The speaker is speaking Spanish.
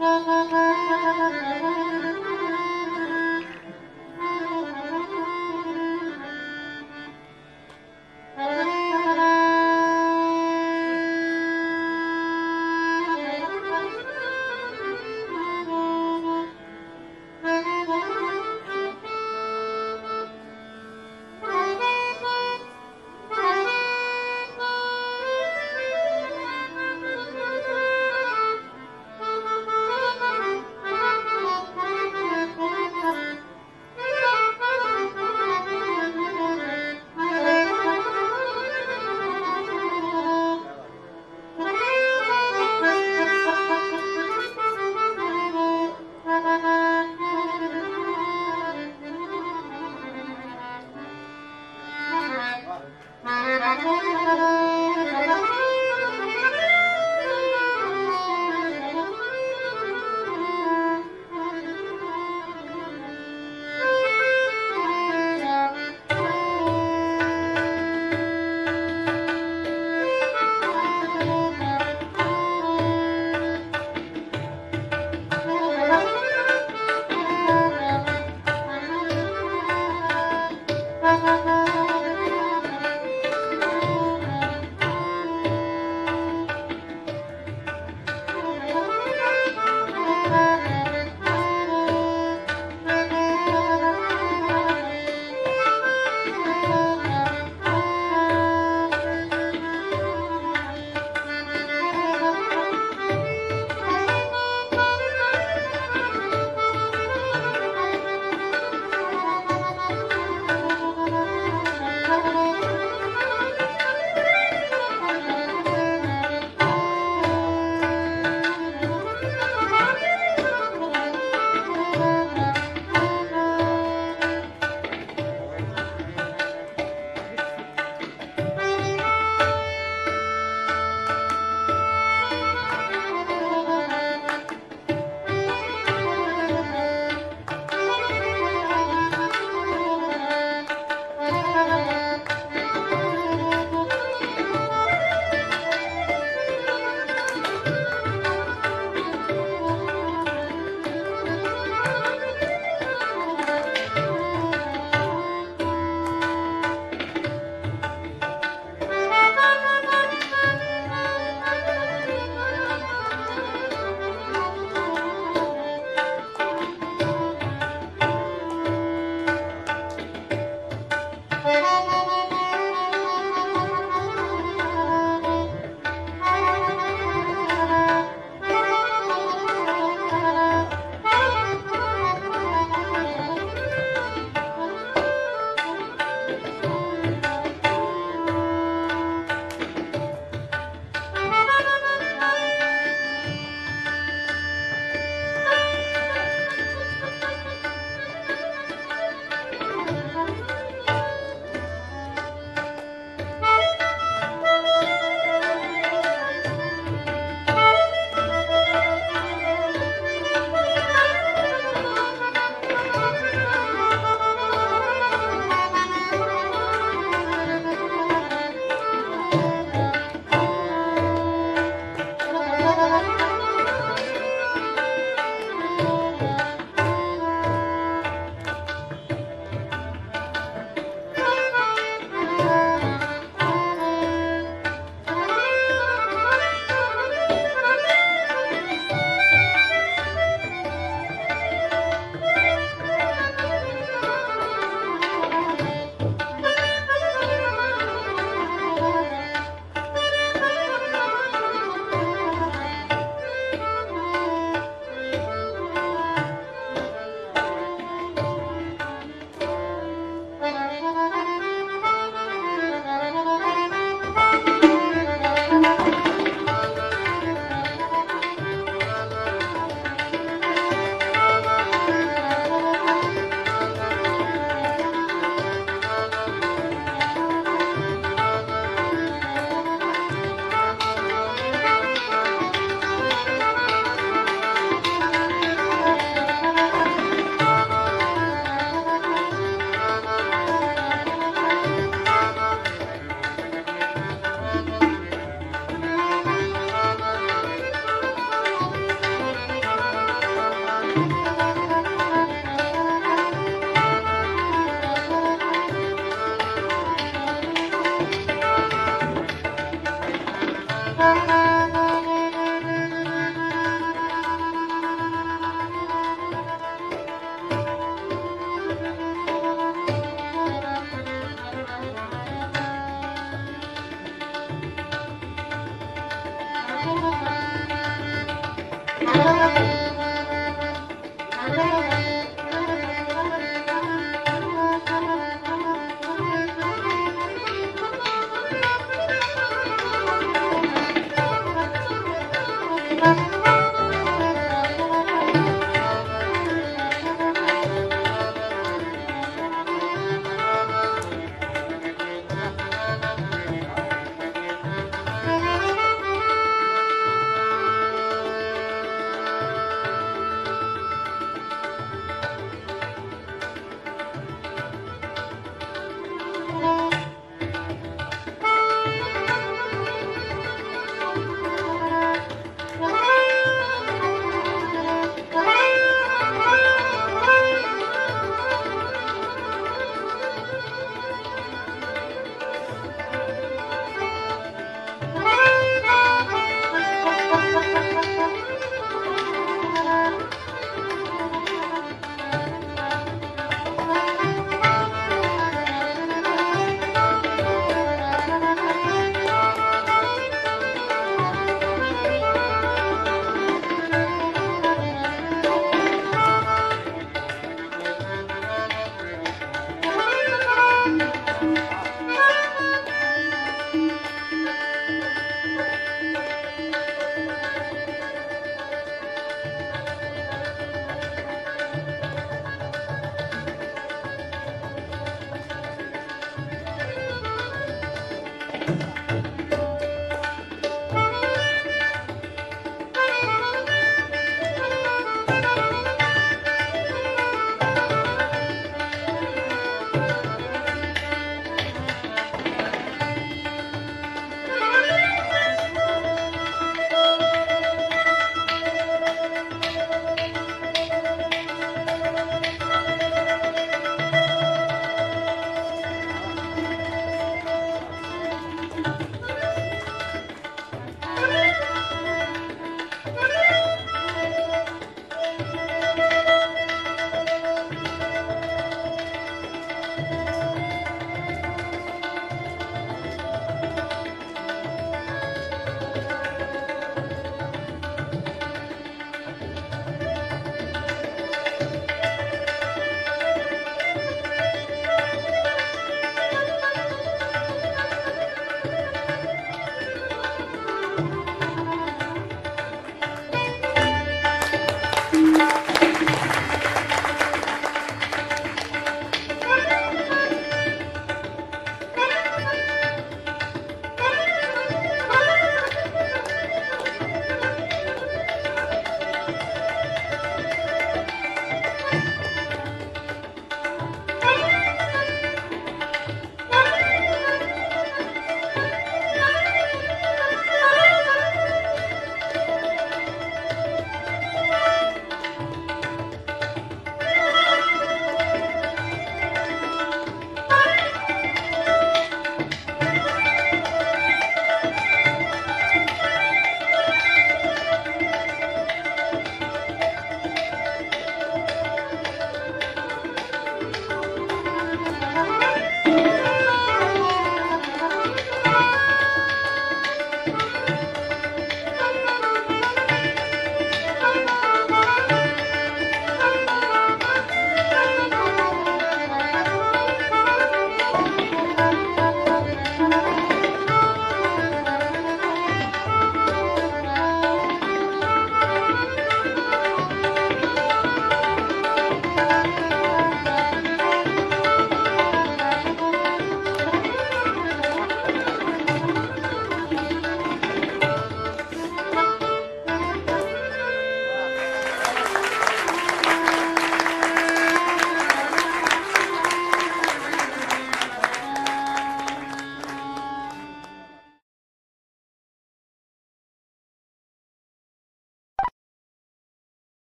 thank